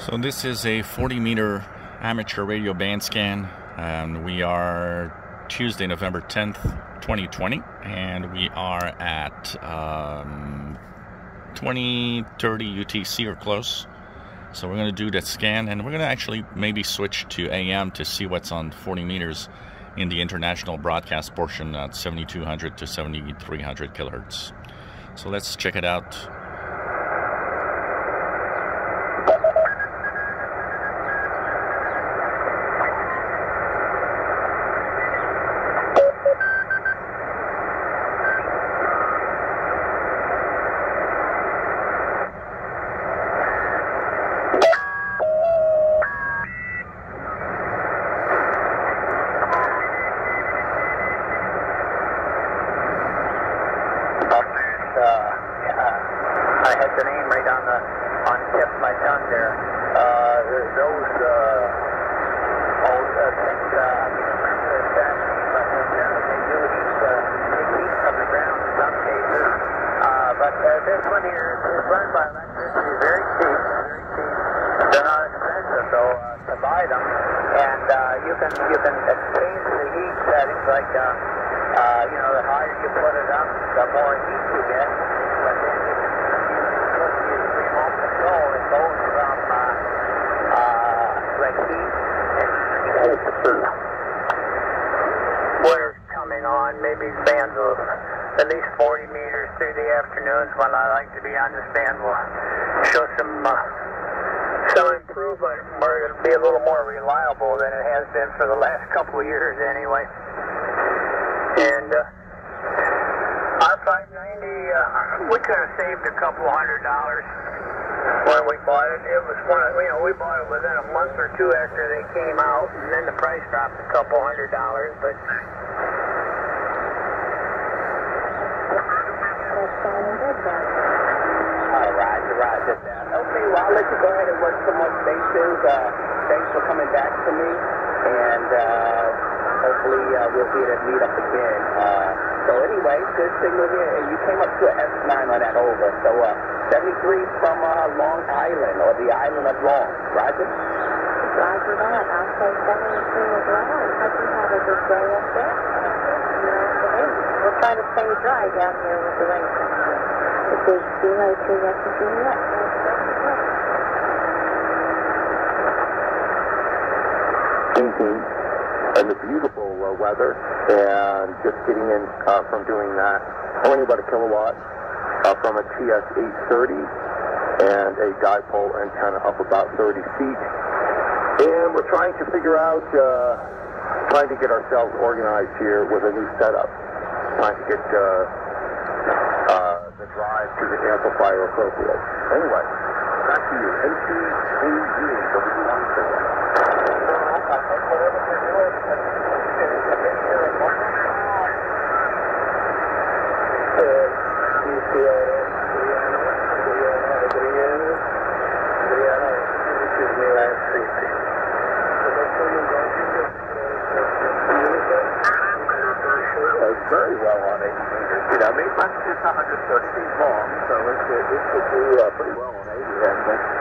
So this is a 40 meter amateur radio band scan and we are Tuesday, November 10th, 2020 and we are at um, 2030 UTC or close. So we're going to do that scan and we're going to actually maybe switch to AM to see what's on 40 meters in the international broadcast portion at 7200 to 7300 kilohertz. So let's check it out. I had the name right on the on the tip of my tongue there. Uh, those uh, oh, uh, things, uh, remember the Japanese, but uh, they do these uh, from the ground in some cases. Uh, but uh, this one here is run by electricity, very cheap, very cheap. They're not expensive though uh, to buy them, and uh, you can you can change the heat settings like. Uh, uh, you know, the higher you put it up, the more heat you get. But then you uh, uh, coming on, maybe spans of at least 40 meters through the afternoons when I like to be on the stand will show some uh, some improvement, or it'll be a little more reliable than it has been for the last couple of years anyway. And uh, 590, uh, we could have saved a couple hundred dollars when we bought it. It was one of, you know, we bought it within a month or two after they came out, and then the price dropped a couple hundred dollars. But roger that. Okay, well, I'll let you go ahead and work some more stations. Uh, thanks for coming back to me, and uh, hopefully uh, we'll be to meet up again. Uh, so anyway, good signal here, and you came up to an S9 on that over. So uh, 73 from uh, Long Island, or the island of Long. Roger? Roger that. I'll say 73 as well. I hope you have a good day up there. We'll try to stay dry down here with the rain. It is zero two Yankee Juliet. evening and the beautiful weather and just getting in uh, from doing that. Only about a kilowatt uh, from a TS-830 and a dipole antenna up about 30 feet. And we're trying to figure out, uh, trying to get ourselves organized here with a new setup. Trying to get uh, uh, the drive to the amplifier appropriate. Anyway, back to you. NTAG W14. very You know, I mean, it's 130 feet long, so it could, it could do uh, pretty well on 80. And uh,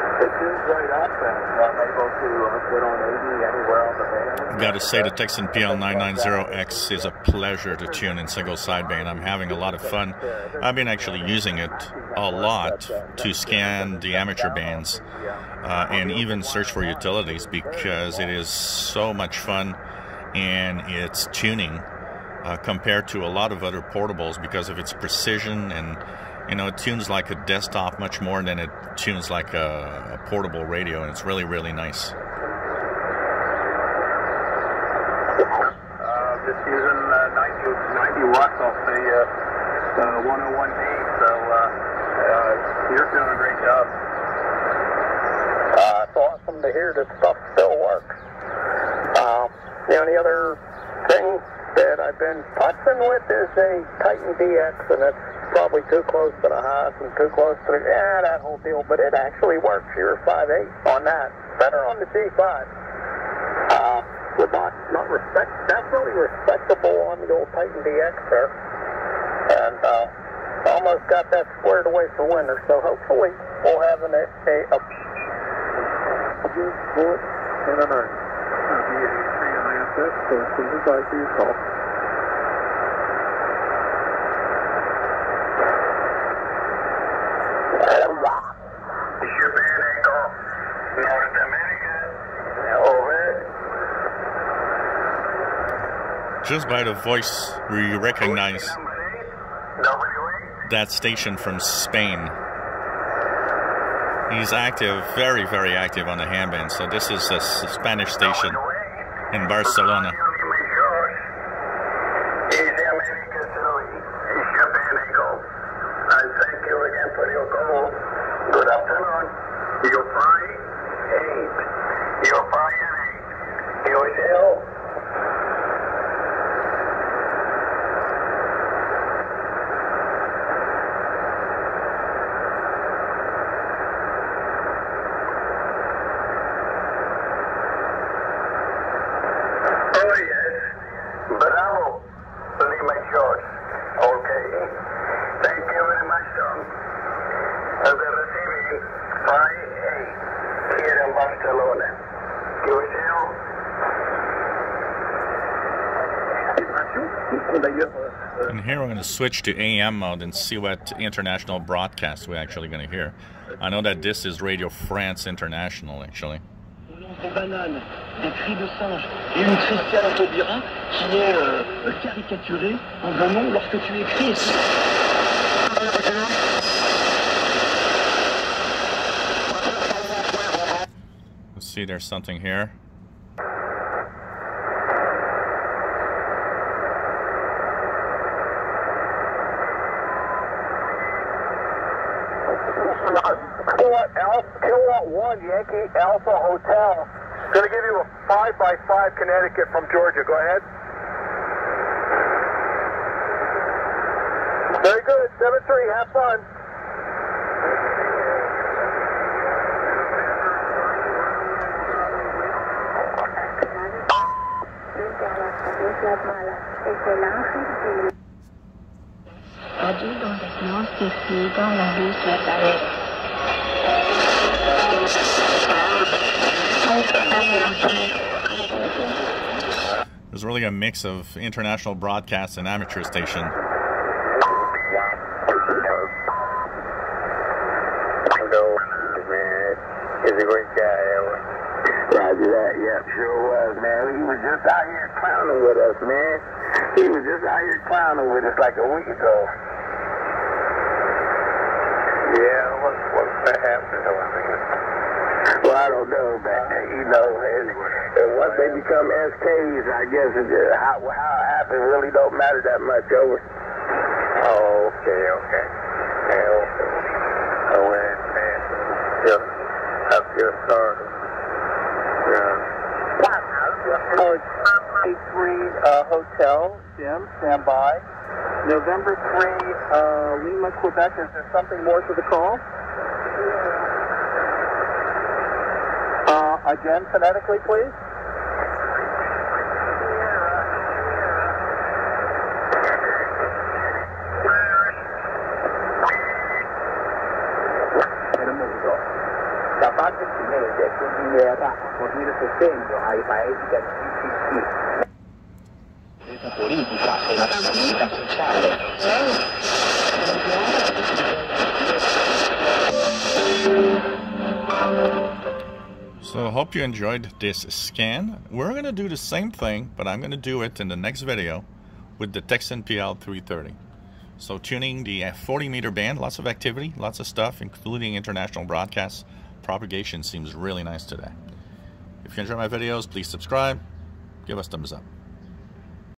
right up, and I'm able to on 80 anywhere on the band. Got to say, the Tecsun PL990X is a pleasure to tune in single sideband. I'm having a lot of fun. I've been actually using it a lot to scan the amateur bands uh, and even search for utilities because it is so much fun and its tuning uh, compared to a lot of other portables because of its precision and you know it tunes like a desktop much more than it tunes like a, a portable radio and it's really really nice. Uh, Just using uh, 90, 90 watts off the uh, 101D, so you're doing a great job. It's awesome to hear stuff still works. Uh, the only other thing that I've been putzing with is a Titan DX, and it's probably too close to the Haas and too close to the, yeah, that whole deal, but it actually works. You're 5.8 on that. Better on the G5. Uh, but not, not respect, definitely respectable on the old Titan DX there. And, uh, almost got that squared away for winter, so hopefully we'll have an, a, a Roger, hold it, and on our. ISS, Just by the voice, we recognize Number eight, W8. that station from Spain. He's active, very, very active on the ham band. So this is a Spanish station in Barcelona. Easy America Zoe, Ship in Echo. And thank you again for your call. Good afternoon. You fly eight. You fly eight. You will. Oh yes. Bravo. Lima Shores. Okay. Thank you very much, Tom. And the receiving 5-8 here in Barcelona. You will. And here we're going to switch to AM mode and see what international broadcast we're actually going to hear. I know that this is Radio France International, actually. Des bananes, des cris de singe et une Christiane Taubira qui est euh, caricaturée en un lorsque tu écris. Let's see, there's something here. Yankee Alpha Hotel. Going to give you a 5 by 5 Connecticut from Georgia. Go ahead. Very good. 7-3. Have fun. Frente a las Islas Malas es el ángel de There's really a mix of international broadcast and amateur station. Roger that. Yep, sure was, man. He was just out here clowning with us, man. He was just out here clowning with us like a week ago. Yeah, what, what's that happening? Well, I don't know, but you know, and, and once they become SKs, I guess it just, how, how it happened really don't matter that much. Over. Oh, okay, okay. Yeah, okay. I went and just up your start. Yeah. Oh, three uh, hotel, Jim, stand by. November three, uh, Lima, Quebec. Is there something more to the call? Again, phonetically, please. Da parte cinese continuerà a fornire sostegno ai paesi del GCC. La politica e la stabilità sociale. So I hope you enjoyed this scan. We're going to do the same thing, but I'm going to do it in the next video with the Tecsun PL330. So tuning the uh, 40 meter band, lots of activity, lots of stuff, including international broadcasts. Propagation seems really nice today. If you enjoy my videos, please subscribe, give us thumbs up.